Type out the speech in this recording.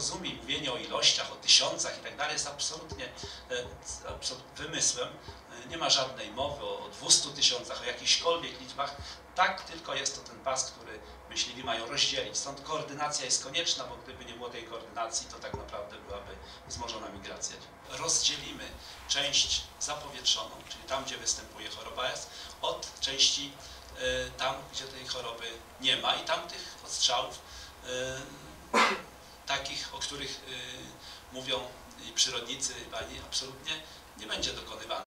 rozumie mówienie o ilościach, o tysiącach i tak dalej jest absolutnie e, wymysłem. E, Nie ma żadnej mowy o o 200 tysiącach, o jakichśkolwiek liczbach. Tak tylko jest to ten pas, który myśliwi mają rozdzielić. Stąd koordynacja jest konieczna, bo gdyby nie było tej koordynacji, to tak naprawdę byłaby wzmożona migracja. Rozdzielimy część zapowietrzoną, czyli tam, gdzie występuje choroba S, od części e, tam, gdzie tej choroby nie ma i tam tych odstrzałów których e, mówią i przyrodnicy, i pani, absolutnie nie będzie dokonywane.